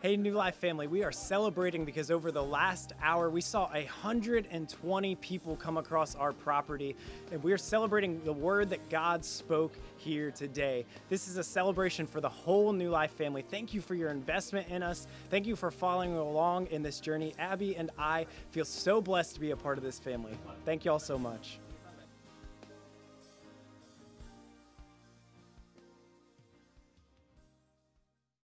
Hey, New Life family, we are celebrating because over the last hour we saw 120 people come across our property, and we are celebrating the word that God spoke here today. This is a celebration for the whole New Life family. Thank you for your investment in us. Thank you for following along in this journey. Abby and I feel so blessed to be a part of this family. Thank you all so much.